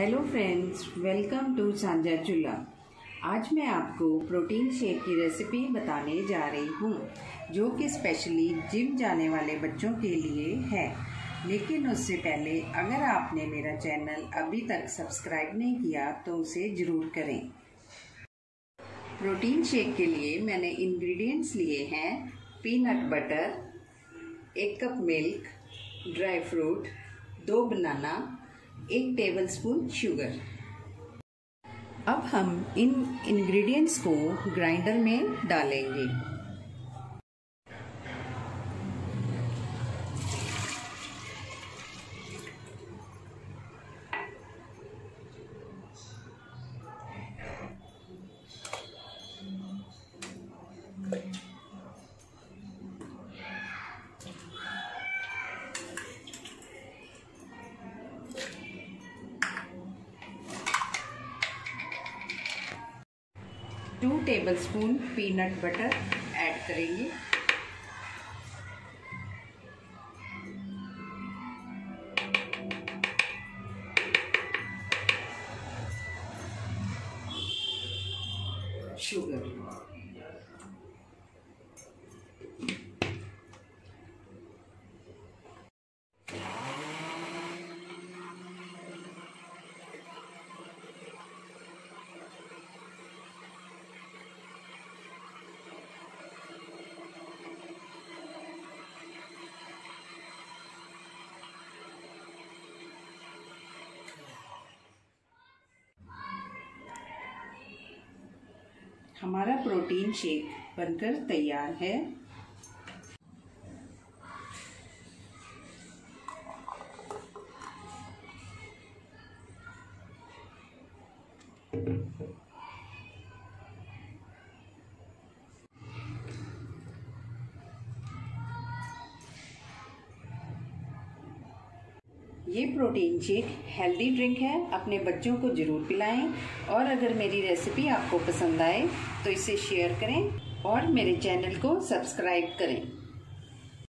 Hello friends, welcome to सांझा चूल्हा। आज मैं आपको प्रोटीन शेक की रेसिपी बताने जा रही हूँ, जो कि स्पेशली जिम जाने वाले बच्चों के लिए है। लेकिन उससे पहले, अगर आपने मेरा चैनल अभी तक सब्सक्राइब नहीं किया तो उसे ज़रूर करें। प्रोटीन शेक के लिए मैंने इंग्रेडिएंट्स लिए हैं पीनट बटर एक कप मिल्क ड्राई फ्रूट दो बनाना एक टेबल स्पून शुगर अब हम इन इंग्रेडिएंट्स को ग्राइंडर में डालेंगे। Two tablespoon peanut butter add करेंगे। शुगर हमारा प्रोटीन शेक बनकर तैयार है। ये प्रोटीन शेक हेल्दी ड्रिंक है, अपने बच्चों को ज़रूर पिलाएँ और अगर मेरी रेसिपी आपको पसंद आए तो इसे शेयर करें और मेरे चैनल को सब्सक्राइब करें।